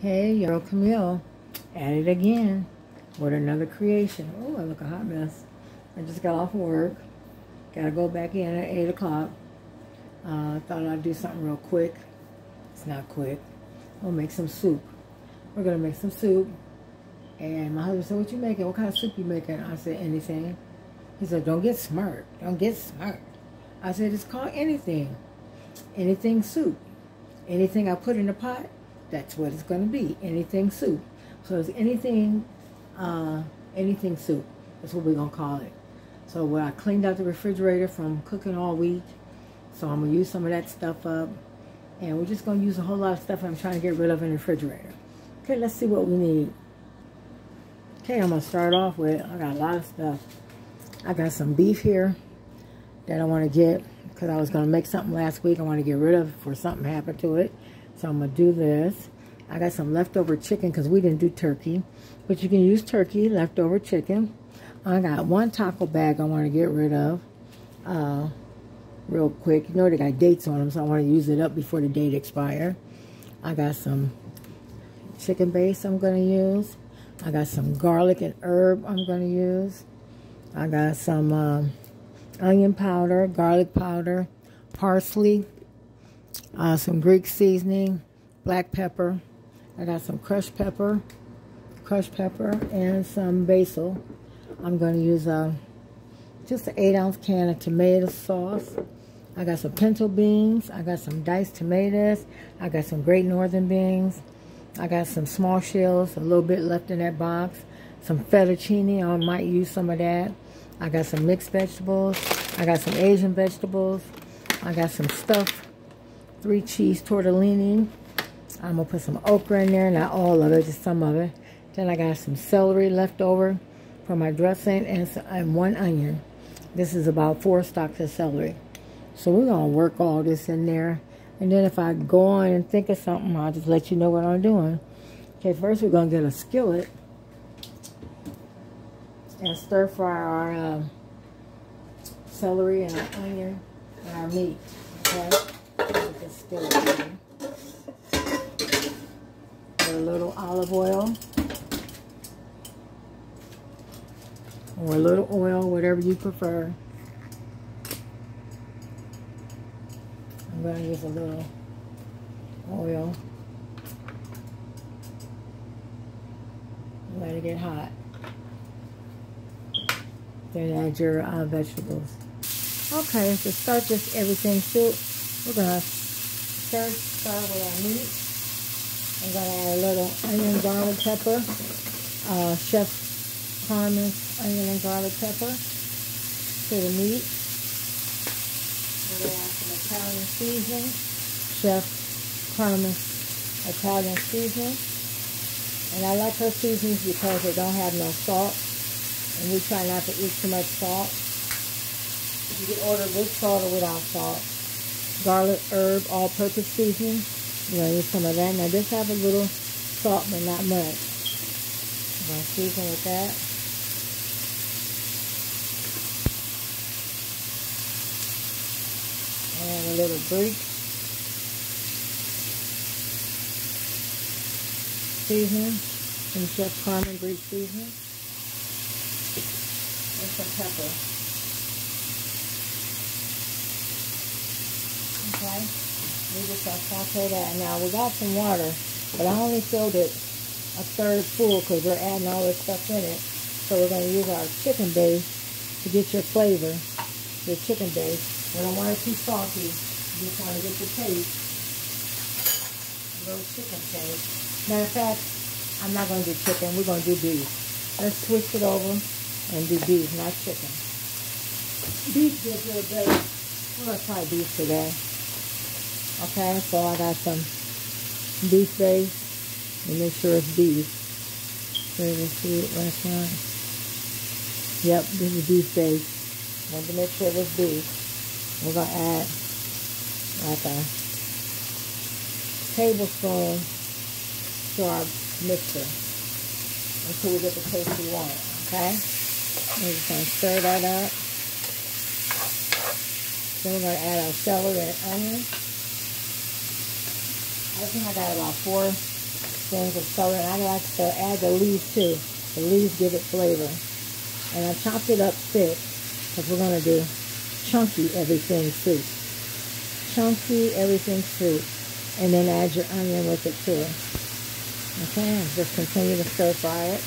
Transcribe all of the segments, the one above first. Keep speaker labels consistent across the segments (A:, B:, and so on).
A: Hey, yo, Camille, at it again with another creation. Oh, I look a hot mess. I just got off work. Gotta go back in at 8 o'clock. Uh, thought I'd do something real quick. It's not quick. We'll make some soup. We're gonna make some soup. And my husband said, what you making? What kind of soup you making? I said, anything. He said, don't get smart. Don't get smart. I said, it's called anything. Anything soup. Anything I put in the pot, that's what it's going to be. Anything soup. So it's anything, uh, anything soup. That's what we're going to call it. So I cleaned out the refrigerator from cooking all week, so I'm going to use some of that stuff up. And we're just going to use a whole lot of stuff I'm trying to get rid of in the refrigerator. Okay, let's see what we need. Okay, I'm going to start off with, I got a lot of stuff. I got some beef here that I want to get because I was going to make something last week I want to get rid of before something happened to it. So I'm going to do this. I got some leftover chicken because we didn't do turkey. But you can use turkey, leftover chicken. I got one taco bag I want to get rid of uh, real quick. You know they got dates on them, so I want to use it up before the date expire. I got some chicken base I'm going to use. I got some garlic and herb I'm going to use. I got some uh, onion powder, garlic powder, parsley, uh, some Greek seasoning, black pepper. I got some crushed pepper, crushed pepper, and some basil. I'm going to use a, uh, just an 8 ounce can of tomato sauce. I got some pinto beans. I got some diced tomatoes. I got some great northern beans. I got some small shells, a little bit left in that box. Some fettuccine, I might use some of that. I got some mixed vegetables. I got some Asian vegetables. I got some stuffed three cheese tortellini. I'm going to put some okra in there, not all of it, just some of it. Then I got some celery left over for my dressing and, and one onion. This is about four stalks of celery. So we're going to work all this in there. And then if I go on and think of something, I'll just let you know what I'm doing. Okay, first we're going to get a skillet and stir fry our uh, celery and our onion and our meat. Okay, just skillet With a little olive oil or a little oil, whatever you prefer. I'm going to use a little oil. Let it get hot. Then add your uh, vegetables. Okay, to start this everything soup, we're going to start, start with our meat. I'm going to add a little onion, garlic, pepper, uh, Chef Parmesan onion and garlic pepper to the meat. We're going to add some Italian seasoning, Chef Parmesan Italian seasoning. And I like her seasonings because they don't have no salt. And we try not to eat too much salt. You can order with salt or without salt. Garlic, herb, all-purpose seasoning. You know, use some of that. Now, just have a little salt, but not much. I'm going to season with that. And a little Greek seasoning. Some Chef Carmen Greek seasoning and some pepper. Okay, we just gonna saute that. Now we got some water, but I only filled it a third full because we're adding all this stuff in it. So we're gonna use our chicken base to get your flavor, your chicken base. We don't want it too salty. You just want to get the taste. A little chicken taste. Matter of fact, I'm not going to do chicken. We're going to do beef. Let's switch it over and do beef, not chicken. Beef gives you a better, we're to try beef today. Okay, so I got some beef base, and make sure it's beef. Favorite food restaurant. Yep, this is beef base. Want to make sure it's beef. We're to add like a tablespoon to our mixture until we get the taste we want, okay? We're just to stir that up. Then we're to add our celery and onion. I think I got about four tablespoons of celery. And I like to add the leaves too. The leaves give it flavor. And I chopped it up thick because we're going to do chunky everything soup. Chunky everything soup. And then add your onion with it too. Okay, and just continue to stir fry it.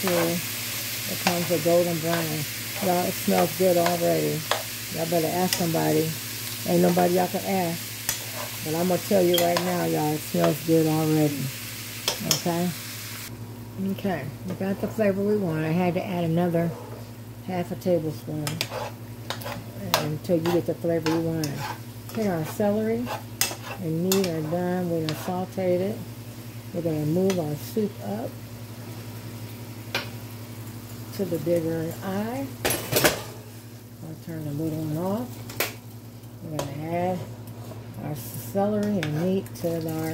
A: Till it comes a golden brown. Y'all, it smells good already. Y'all better ask somebody. Ain't nobody y'all can ask. But I'm going to tell you right now, y'all, it smells good already. Okay? Okay, we got the flavor we want. I had to add another half a tablespoon until you get the flavor you want. Okay, our celery and meat are done. We're going to saute it. We're going to move our soup up to the bigger eye. Turn the little one off. We're going to add our celery and meat to our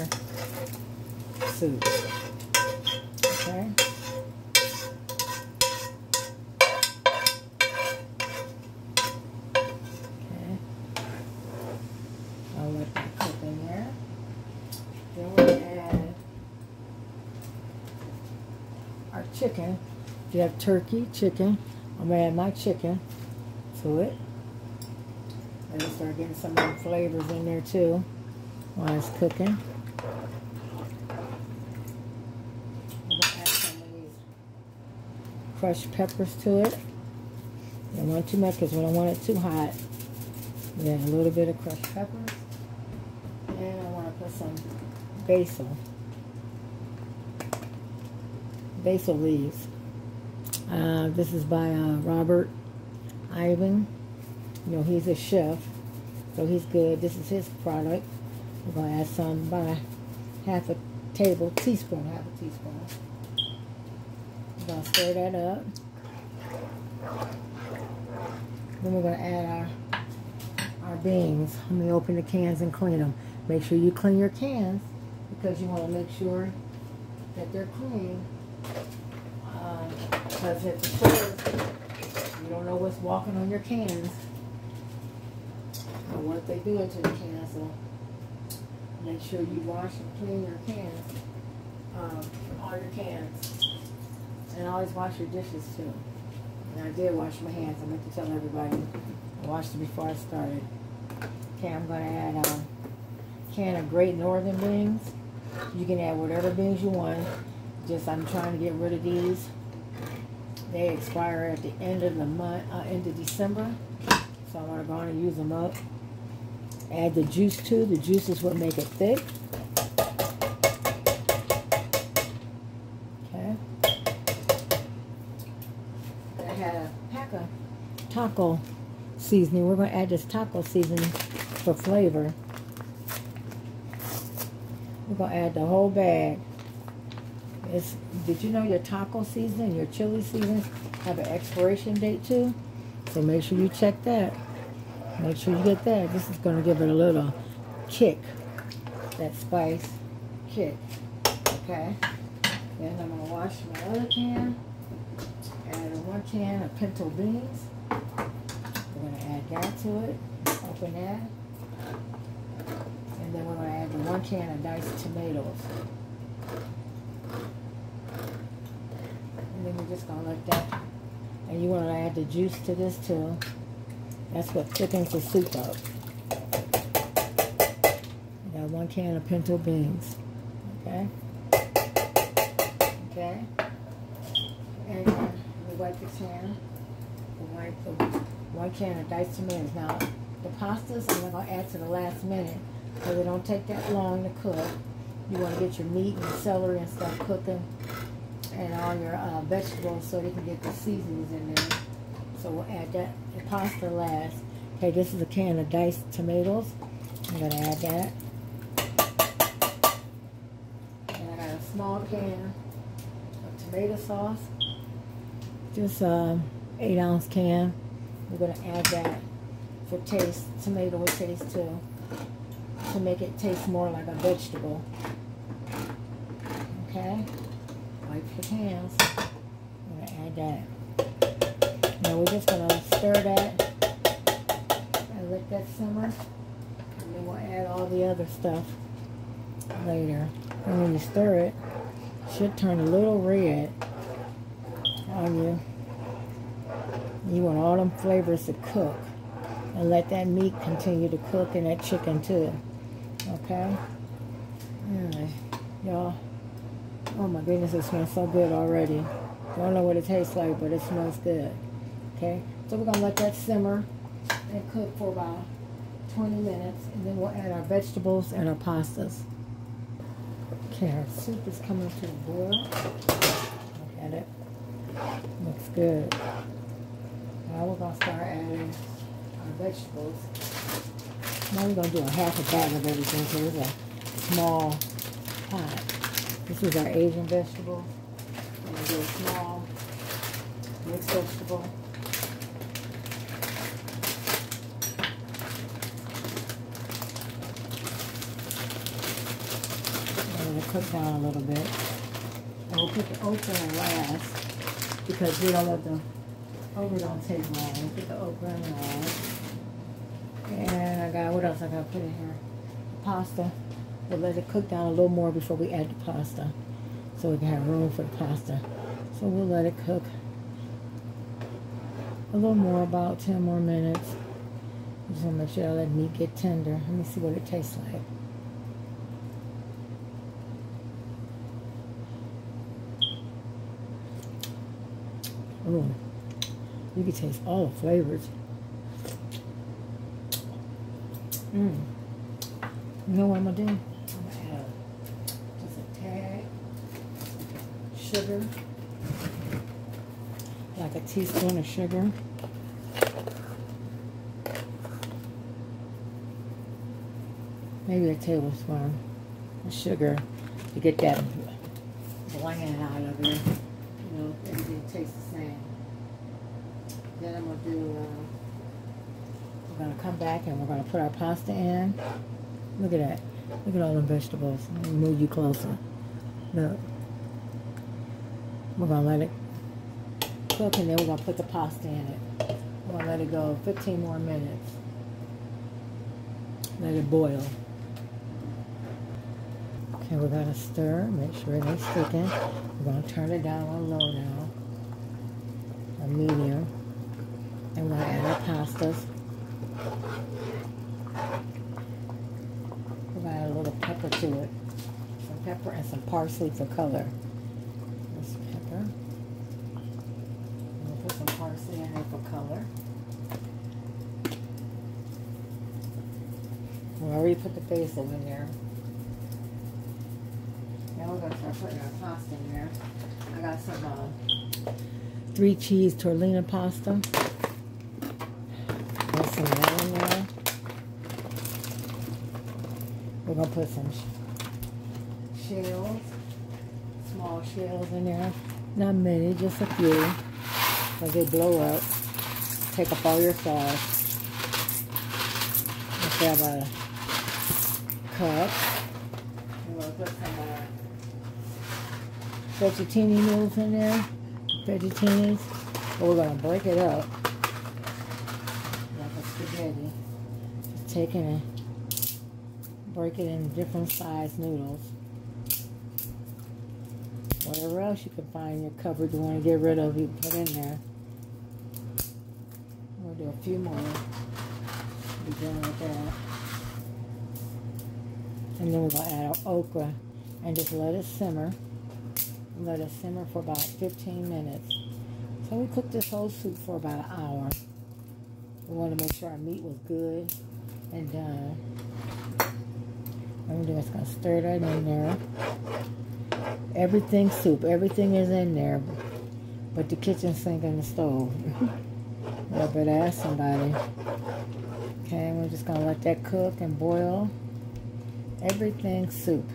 A: soup. Okay. Okay. I'll let that cook in there. Then to add our chicken. If you have turkey, chicken, I'm going to add my chicken to it. And start getting some of the flavors in there too while it's cooking. crushed peppers to it. Don't want too much because we don't want it too hot. Then a little bit of crushed peppers. And I want to put some basil. Basil leaves. Uh, this is by uh, Robert Irvine. You know, he's a chef, so he's good. This is his product. We're going to add some by half a table, teaspoon, half a teaspoon. We're gonna stir that up. Then we're gonna add our our beans. Let me open the cans and clean them. Make sure you clean your cans because you want to make sure that they're clean. Because uh, if the you don't know what's walking on your cans or what they doing to the cans. So make sure you wash and clean your cans, um, all your cans. And always wash your dishes too. And I did wash my hands. I meant to tell everybody. I washed it before I started. Okay, I'm going to add a um, can of Great Northern beans. You can add whatever beans you want. Just I'm trying to get rid of these. They expire at the end of the month, uh, end of December. So I want to go on and use them up. Add the juice too. The juice is what make it thick. Okay. I have packa taco seasoning. We're going to add this taco seasoning for flavor. We're going to add the whole bag. It's, did you know your taco seasoning, your chili seasoning have an expiration date too? So make sure you check that. Make sure you get that. This is going to give it a little kick, that spice kick. Okay. Then I'm going to wash my other can. Add one can of pinto beans We're going to add that to it. Open that. And then we're going to add the one can of diced tomatoes. And then we're just to let that. And you want to add the juice to this too. That's what thickens the soup up. Got one can of pinto beans. Okay? Okay? And we wipe the can. We wipe the one can of diced tomatoes. Now, the pastas I'm to add to the last minute because they don't take that long to cook. You want to get your meat and celery and stuff cooking and all your uh, vegetables so they can get the seasonings in there. So we'll add that pasta last. Okay, this is a can of diced tomatoes. I'm going to add that. And I got a small can of tomato sauce. Just a um, 8 ounce can. We're going to add that for taste, tomato taste too, to make it taste more like a vegetable. Okay? Wipe your hands. I'm going to add that. Now we're just going to stir that and let that simmer And then we'll add all the other stuff later. And when you stir it, it should turn a little red on you. You want all them flavors to cook. And let that meat continue to cook and that chicken too. Okay? Anyway, y'all. Oh my goodness, it smells so good already. I don't know what it tastes like, but it smells good. Okay? So we're going to let that simmer and cook for about 20 minutes. And then we'll add our vegetables and our pastas. Okay, our soup is coming to a boil. Look at it. Looks good. Now we're going to start adding our vegetables. Now we're going to do a half a bag of everything. So it's a small pot. This is our Asian vegetable. We're going to do a small mixed vegetable. cook down a little bit. And we'll put the okra in last because we don't let the okra don't take long. We'll put the okra in last. And I got, what else I got to put in here? Pasta. We'll let it cook down a little more before we add the pasta. So we can have room for the pasta. So we'll let it cook a little more, about 10 more minutes. Just want to make sure I let meat get tender. Let me see what it tastes like. Oh, you can taste all the flavors. Mmm. You know what I'm gonna do? I'm gonna add just a tad sugar, like a teaspoon of sugar. Maybe a tablespoon of sugar to get that bland out of there You know, everything tastes the same. Then I'm going to do, uh, we're going to come back and we're going to put our pasta in. Look at that. Look at all the vegetables. Move you closer. Look. We're going to let it cook and then we're going to put the pasta in it. We're going to let it go 15 more minutes. Let it boil. Okay, we're going to stir, make sure it ain't sticking. We're going to turn it down on low now, a medium. And we're going to add our pastas. We're going to add a little pepper to it. Some pepper and some parsley for color. This pepper. We'll put some parsley in there for color. We already put the basil in there. Now we're going to start putting our pasta in there. I got some uh, three cheese tortellini pasta. Put some that in there. We're going to put some shells, small shells in there. Not many, just a few. Because they blow up. Take up all your sauce. Let's have a cup. Uh, fettuccine noodles in there, fettuccines. But we're going to break it up like a spaghetti. Just taking it, break it in different size noodles. Whatever else you can find in your cupboard you want to get rid of, you put in there. Do a few more. Be done with that. And then we're going to add our okra and just let it simmer let it simmer for about 15 minutes. So we cooked this whole soup for about an hour. We wanted to make sure our meat was good and done. I'm just going to stir that in there. Everything soup, everything is in there, but the kitchen sink and the stove. I better ask somebody. Okay, we're just going to let that cook and boil. Everything soup.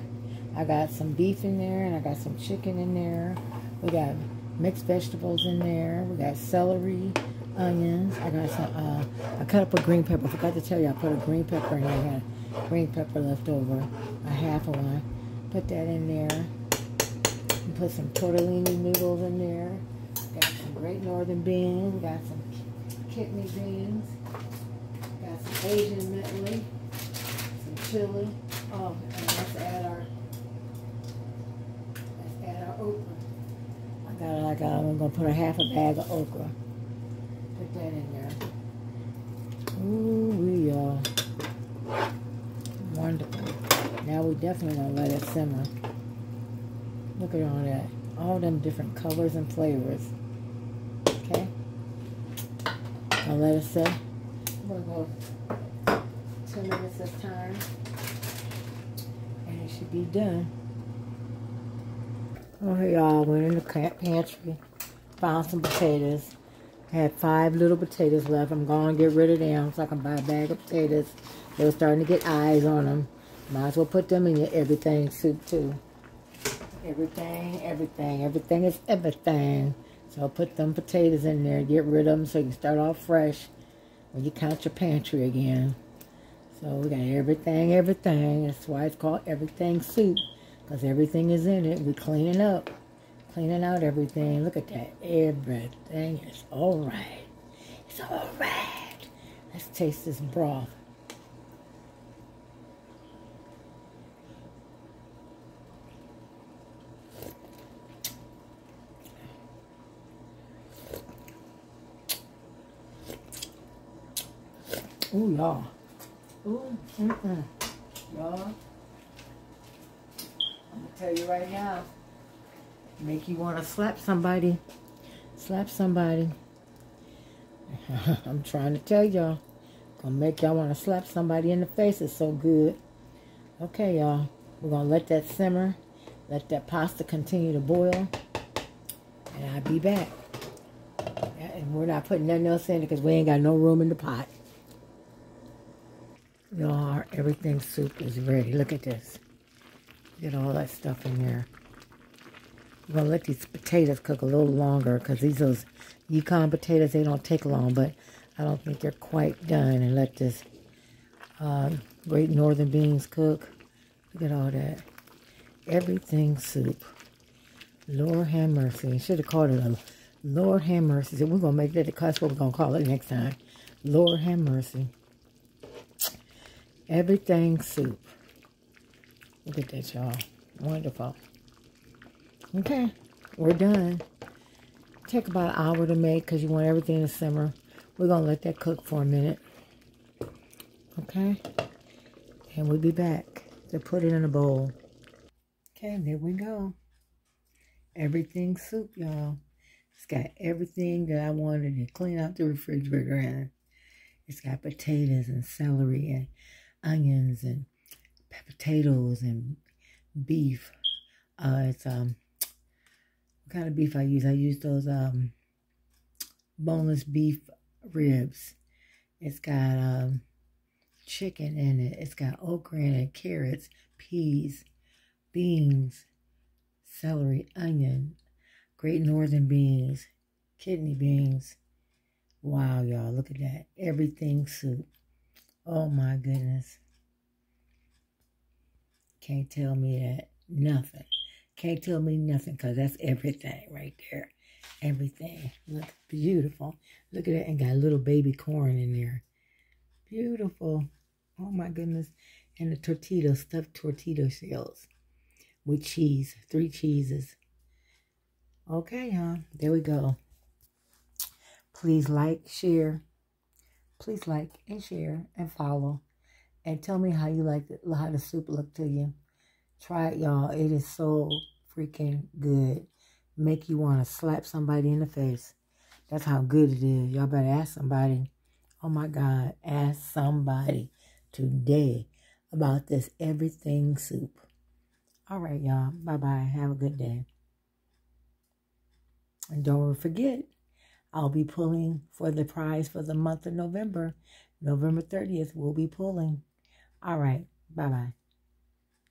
A: I got some beef in there and I got some chicken in there. We got mixed vegetables in there. We got celery, onions. I got some, uh, I cut up a green pepper. I forgot to tell you I put a green pepper in there. I green pepper left over, a half of one. Put that in there. And put some tortellini noodles in there. Got some great northern beans. Got some kidney beans. Got some Asian medley. Some chili. Oh, and let's add our let's add our okra. I got like a, I'm gonna put a half a bag of okra. Put that in there. Ooh, we are wonderful. Now we definitely gonna let it simmer. Look at all that, all them different colors and flavors. Okay, I'll let it sit. Gonna go two minutes this time, and it should be done. Oh, y'all went in the pantry, found some potatoes. I Had five little potatoes left. I'm going to get rid of them so I can buy a bag of potatoes. They were starting to get eyes on them. Might as well put them in your everything soup too. Everything, everything, everything is everything. So I'll put them potatoes in there, get rid of them so you can start off fresh when you count your pantry again. So we got everything, everything. That's why it's called everything soup. Because everything is in it. We cleaning up. Cleaning out everything. Look at that. Everything is alright. It's alright. Let's taste this broth. Ooh, y'all. Ooh, mm-mm. Y'all. I'm going to tell you right now. Make you want to slap somebody. Slap somebody. I'm trying to tell y'all. Gonna make y'all want to slap somebody in the face. It's so good. Okay, y'all. We're gonna let that simmer. Let that pasta continue to boil. And I'll be back. And we're not putting nothing else in it because we ain't got no room in the pot. Y'all, everything soup is ready. Look at this. Get all that stuff in there. I'm going to let these potatoes cook a little longer because these those Yukon potatoes, they don't take long, but I don't think they're quite done. And let this uh, Great Northern Beans cook. Look at all that. Everything soup. Lord have mercy. Should have called it a Lord have mercy. We're going to make that, that's what we're going to call it next time. Lord have mercy. Everything soup. Look at that, y'all. Wonderful. Okay, we're done. Take about an hour to make because you want everything to simmer. We're going to let that cook for a minute. Okay? And we'll be back to put it in a bowl. Okay, there we go. Everything soup, y'all. It's got everything that I wanted to clean out the refrigerator And It's got potatoes and celery and onions and potatoes and beef. Uh, it's um, what kind of beef I use? I use those um, boneless beef ribs. It's got um, chicken in it. It's got okra in it, carrots, peas, beans, celery, onion, great northern beans, kidney beans. Wow, y'all, look at that. Everything soup. Oh my goodness. Can't tell me that nothing. Can't tell me nothing because that's everything right there. Everything. Look beautiful. Look at it and got a little baby corn in there. Beautiful. Oh my goodness. And the tortilla, stuffed tortilla shells with cheese. Three cheeses. Okay, huh? There we go. Please like, share, Please like and share and follow. And tell me how you like it, how the soup look to you. Try it, y'all. It is so freaking good. Make you want to slap somebody in the face. That's how good it is. Y'all better ask somebody. Oh my God. Ask somebody today about this everything soup. All right, y'all. Bye-bye. Have a good day. And don't forget, I'll be pulling for the prize for the month of November. November 30th, we'll be pulling. All right. Bye bye.